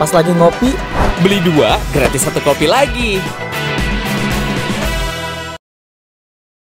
Pas lagi ngopi, Beli dua, gratis satu kopi lagi.